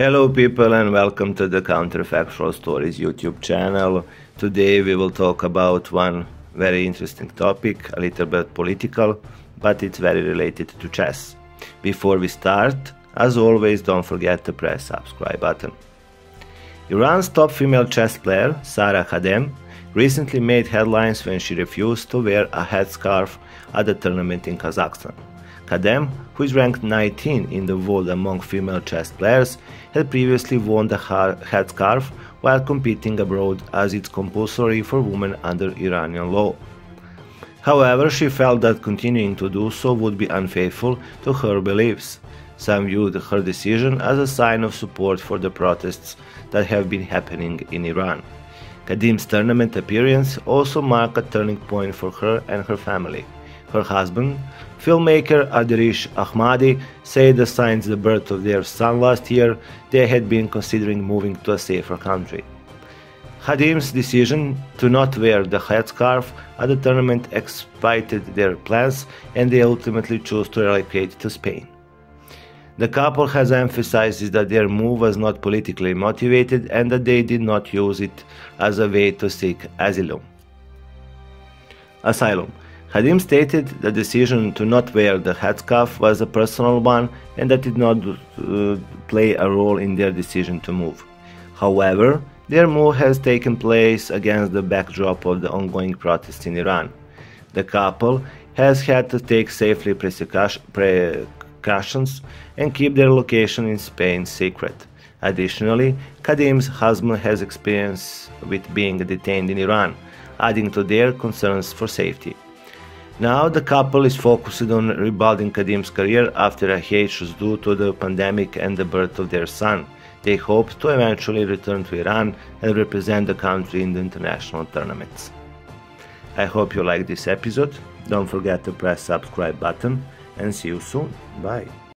Hello people and welcome to the Counterfactual Stories YouTube channel. Today we will talk about one very interesting topic, a little bit political, but it's very related to chess. Before we start, as always don't forget to press subscribe button. Iran's top female chess player, Sara Khadem, recently made headlines when she refused to wear a headscarf at a tournament in Kazakhstan. Khadem, who is ranked 19 in the world among female chess players, had previously worn the headscarf while competing abroad as it's compulsory for women under Iranian law. However, she felt that continuing to do so would be unfaithful to her beliefs. Some viewed her decision as a sign of support for the protests that have been happening in Iran. Khadem's tournament appearance also marked a turning point for her and her family. Her husband, filmmaker Ardeshir Ahmadi, said since the birth of their son last year, they had been considering moving to a safer country. Khadem's decision to not wear the headscarf at the tournament expited their plans and they ultimately chose to relocate to Spain. The couple has emphasized that their move was not politically motivated and that they did not use it as a way to seek asylum. Asylum. Khadem stated the decision to not wear the headscarf was a personal one and that did not uh, play a role in their decision to move. However, their move has taken place against the backdrop of the ongoing protests in Iran. The couple has had to take safely precautions and keep their location in Spain secret. Additionally, Khadem's husband has experience with being detained in Iran, adding to their concerns for safety. Now the couple is focused on rebuilding Khadem's career after a hiatus due to the pandemic and the birth of their son. They hope to eventually return to Iran and represent the country in the international tournaments. I hope you liked this episode. Don't forget to press subscribe button and see you soon. Bye.